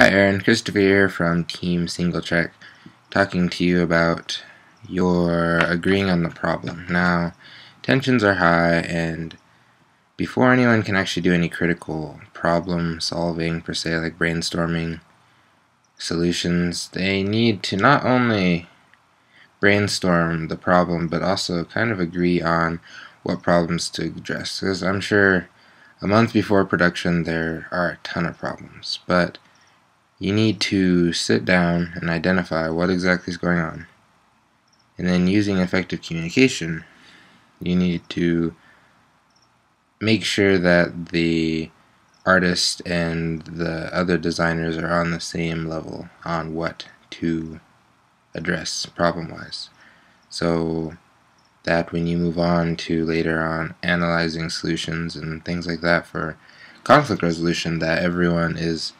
Hi Aaron, Christopher here from Team Singletrack, talking to you about your agreeing on the problem. Now, tensions are high and before anyone can actually do any critical problem solving per se, like brainstorming solutions, they need to not only brainstorm the problem but also kind of agree on what problems to address. Because I'm sure a month before production there are a ton of problems, but you need to sit down and identify what exactly is going on. And then using effective communication, you need to make sure that the artist and the other designers are on the same level on what to address problem-wise. So that when you move on to later on analyzing solutions and things like that for conflict resolution that everyone is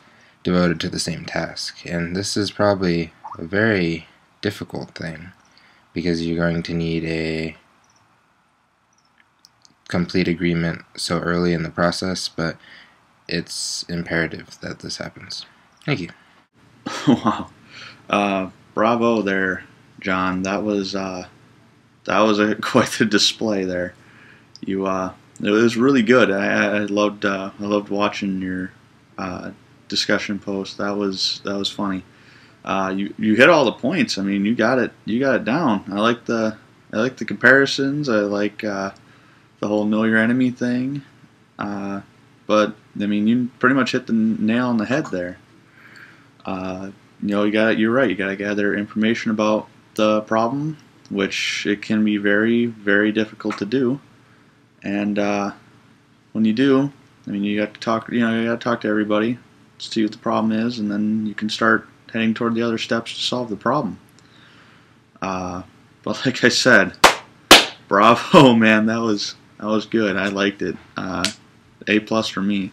devoted to the same task. And this is probably a very difficult thing because you're going to need a complete agreement so early in the process, but it's imperative that this happens. Thank you. wow. Uh, bravo there, John. That was uh, that was a, quite the display there. You uh, it was really good. I, I loved uh, I loved watching your uh, discussion post. That was that was funny. Uh, you you hit all the points. I mean, you got it you got it down. I like the I like the comparisons. I like uh, the whole know your enemy thing. Uh, but I mean, you pretty much hit the nail on the head there. Uh, you know, you got you're right. You got to gather information about the problem, which it can be very very difficult to do. And uh, when you do, I mean, you got to talk. You know, you got to talk to everybody see what the problem is, and then you can start heading toward the other steps to solve the problem. Uh, but like I said, bravo, man, that was that was good. I liked it. Uh, a plus for me.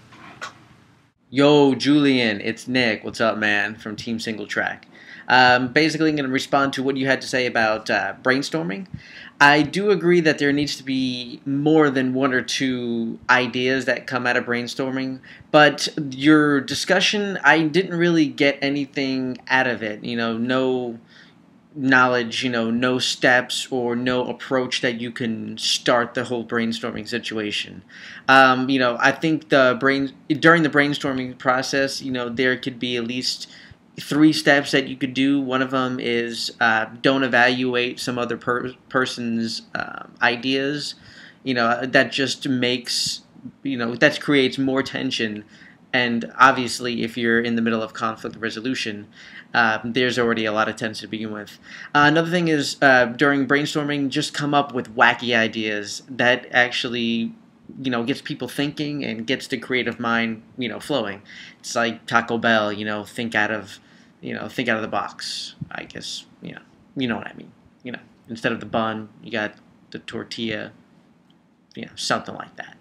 Yo, Julian, it's Nick. What's up, man? From Team Singletrack. Um, basically, I'm going to respond to what you had to say about uh, brainstorming. I do agree that there needs to be more than one or two ideas that come out of brainstorming, but your discussion, I didn't really get anything out of it. You know, no knowledge, you know, no steps or no approach that you can start the whole brainstorming situation. Um, you know, I think the brain during the brainstorming process, you know, there could be at least three steps that you could do. One of them is uh, don't evaluate some other per- person's uh, ideas. You know that just makes you know that creates more tension. And obviously, if you're in the middle of conflict resolution, uh, there's already a lot of tension to begin with. Uh, another thing is uh, during brainstorming, just come up with wacky ideas that actually you know gets people thinking and gets the creative mind you know flowing. It's like Taco Bell, you know, think out of you know, think out of the box. I guess you know, you know what I mean. You know, instead of the bun, you got the tortilla. You know, something like that.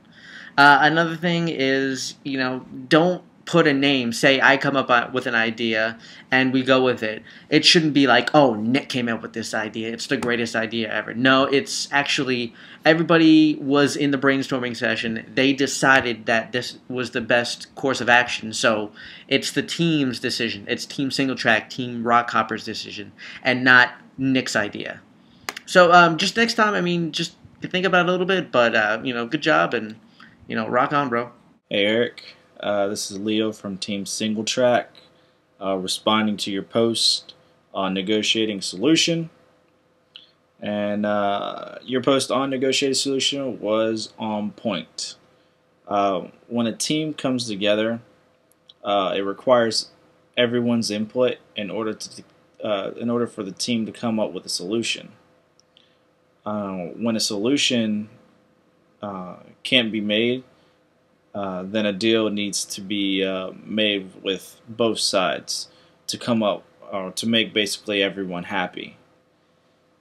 Uh, another thing is, you know, don't put a name. Say I come up uh, with an idea and we go with it. It shouldn't be like, oh, Nick came up with this idea. It's the greatest idea ever. No, it's actually everybody was in the brainstorming session. They decided that this was the best course of action. So it's the team's decision. It's Team Singletrack, Team Rockhopper's decision, and not Nick's idea. So um, just next time, I mean, just think about it a little bit. But uh, you know, good job and you know, rock on, bro. Hey, Eric. Uh, this is Leo from Team Singletrack, uh, responding to your post on negotiating solution. And uh, your post on negotiated solution was on point. Uh, when a team comes together, uh, it requires everyone's input in order to uh, in order for the team to come up with a solution. when a solution can't be made, uh, then a deal needs to be uh, made with both sides to come up or to make basically everyone happy.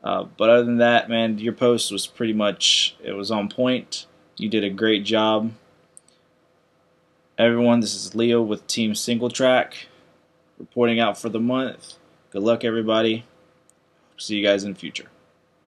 Uh, but other than that, man, your post was pretty much it was on point. You did a great job. Everyone, this is Leo with Team Singletrack, reporting out for the month. Good luck, everybody. See you guys in the future.